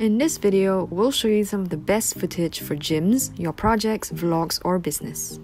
In this video, we'll show you some of the best footage for gyms, your projects, vlogs, or business.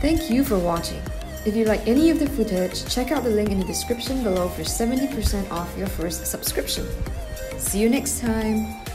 Thank you for watching. If you like any of the footage, check out the link in the description below for 70% off your first subscription. See you next time!